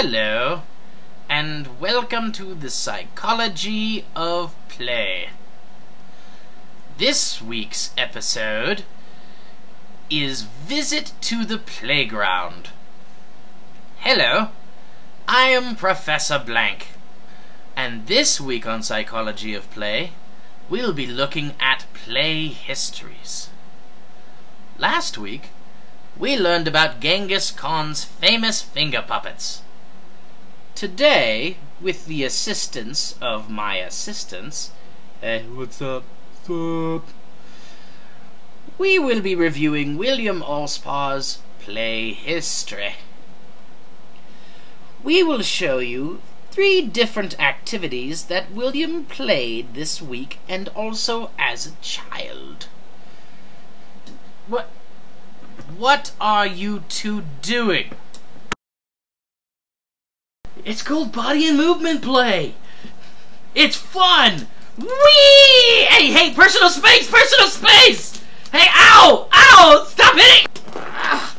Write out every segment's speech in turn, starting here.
Hello, and welcome to the Psychology of Play. This week's episode is Visit to the Playground. Hello, I am Professor Blank, and this week on Psychology of Play, we'll be looking at play histories. Last week, we learned about Genghis Khan's famous finger puppets. Today, with the assistance of my assistants, uh, what's up? What's up? We will be reviewing William Alspaugh's play history. We will show you three different activities that William played this week and also as a child. What? What are you two doing? It's called body and movement play. It's fun. Whee! Hey, hey, personal space, personal space. Hey, ow, ow! Stop hitting. Ah,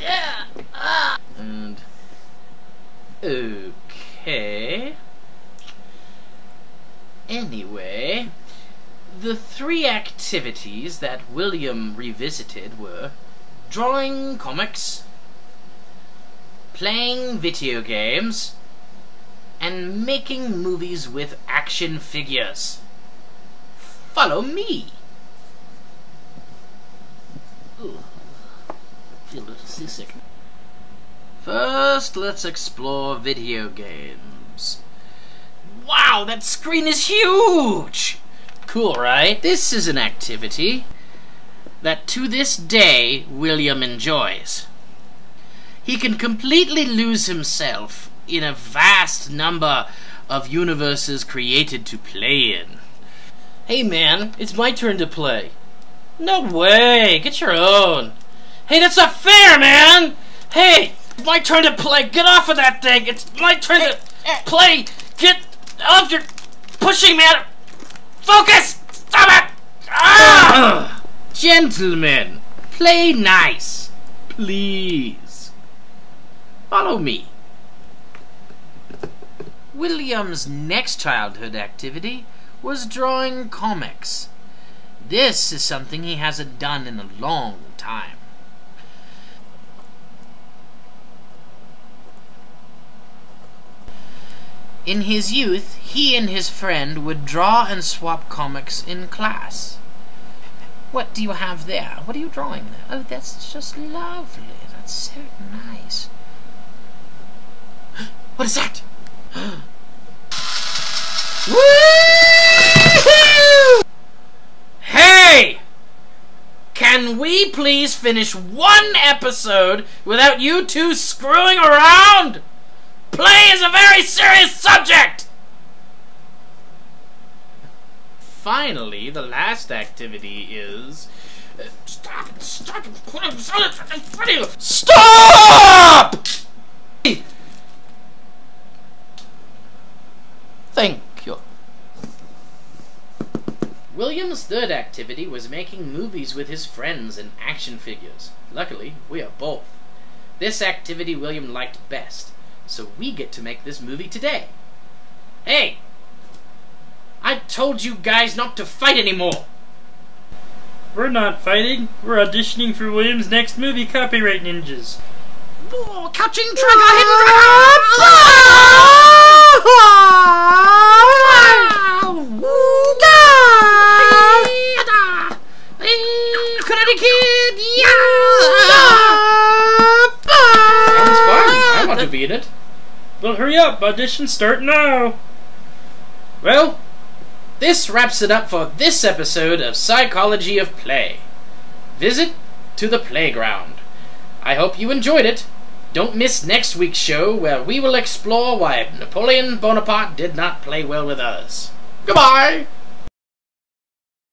yeah. Ah. And okay. Anyway, the three activities that William revisited were drawing comics, playing video games, and making movies with action figures. Follow me. Ugh. Feel a little seasick. First, let's explore video games. Wow, that screen is huge! Cool, right? This is an activity that to this day William enjoys. He can completely lose himself in a vast number of universes created to play in. Hey man, it's my turn to play. No way, get your own. Hey, that's not fair, man! Hey, it's my turn to play. Get off of that thing. It's my turn to play. Get off your pushing, me man. Focus! Stop it! Ah! Gentlemen, play nice. Please. Follow me. William's next childhood activity was drawing comics. This is something he hasn't done in a long time. In his youth, he and his friend would draw and swap comics in class. What do you have there? What are you drawing there? Oh, that's just lovely. That's so nice. What is that? Hey! Can we please finish one episode without you two screwing around? Play is a very serious subject! Finally, the last activity is. Stop! Stop! Stop! Thank you. William's third activity was making movies with his friends and action figures. Luckily, we are both. This activity William liked best, so we get to make this movie today. Hey! I told you guys not to fight anymore! We're not fighting. We're auditioning for William's next movie, Copyright Ninjas. Oh, catching trigger, hidden Karate Well, hurry up. Auditions start now. Well, this wraps it up for this episode of Psychology of Play. Visit to the playground. I hope you enjoyed it. Don't miss next week's show where we will explore why Napoleon Bonaparte did not play well with us. Goodbye!